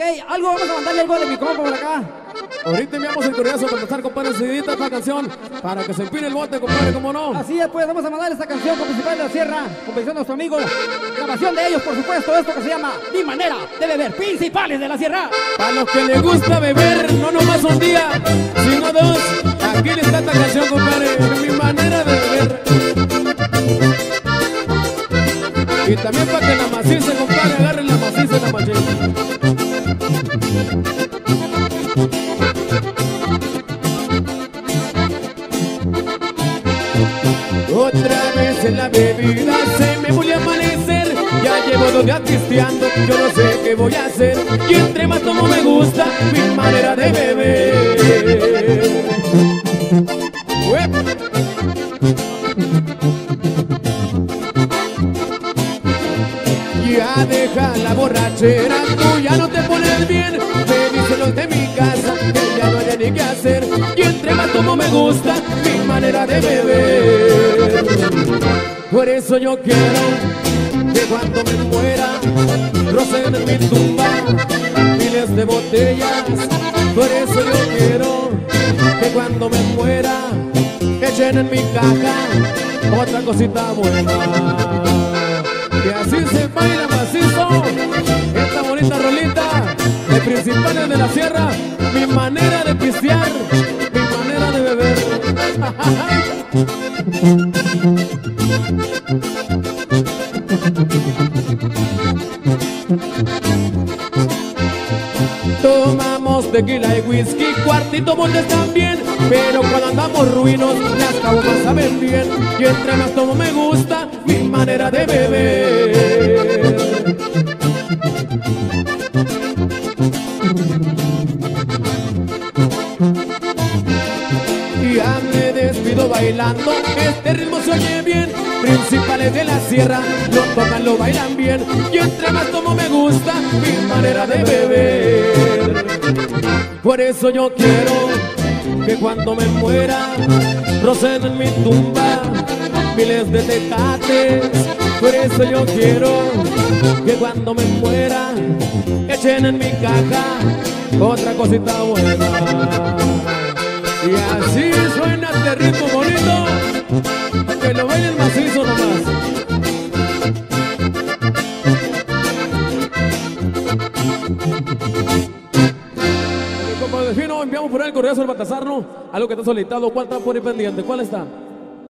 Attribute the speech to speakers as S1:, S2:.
S1: Ok, algo vamos a mandarle algo de mi compa por acá.
S2: Ahorita enviamos el coreazo para empezar, compadre, seguidita esta canción para que se empine el bote, compadre, como no.
S1: Así es, pues vamos a mandar esta canción con Principal de la Sierra, composición de nuestro amigo. Grabación de ellos, por supuesto, esto que se llama Mi manera de beber. Principales de la Sierra.
S2: Para los que les gusta beber, no nomás un día, sino dos. Aquí les está esta canción, compadre, mi manera de beber. Y también para que la maciza, compadre, agarren la maciza la machina. Otra vez en la bebida se me vuelve a amanecer. Ya llevo dos días pisteando, yo no sé qué voy a hacer. Y entre más tomo me gusta mi manera de beber. Ya deja la borrachera, tú ya no te pones bien. Me dicen los de mi casa que ya no hay ni qué hacer. Y entre más tomo me gusta mi manera de beber Por eso yo quiero que cuando me muera Rocen en mi tumba miles de botellas. Por eso yo quiero que cuando me muera Echen en mi caja otra cosita buena. Y así se baila macizo Esta bonita rolita De principales de la sierra Mi manera de pistear Tomamos tequila y whisky, cuartito moldes también Pero cuando andamos ruinos, las caguamas saben bien Y entre más tomo me gusta mi manera de beber. Y ya despido bailando, este ritmo se oye bien Principales de la sierra, lo tocan, lo bailan bien. Y entre más tomo me gusta mi manera de beber. Por eso yo quiero que cuando me muera Rocen en mi tumba miles de tecates. Por eso yo quiero que cuando me muera Echen en mi caja otra cosita buena y así suena este ritmo bonito, que lo bailen macizo nomás. Como defino, enviamos por el correo al Baltasar, ¿no? Algo que está solicitado, ¿cuál está por ahí pendiente? ¿Cuál está?